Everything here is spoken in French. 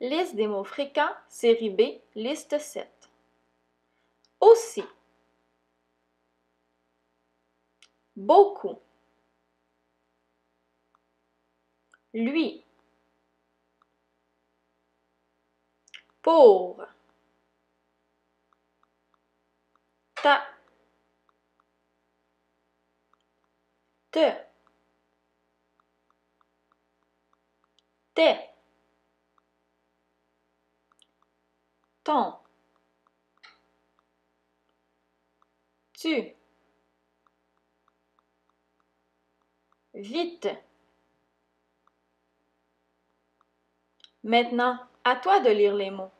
Liste des mots fréquents, série B, liste 7. Aussi. Beaucoup. Lui. Pour. Ta. Te. Tes. Ton, tu, vite. Maintenant, à toi de lire les mots.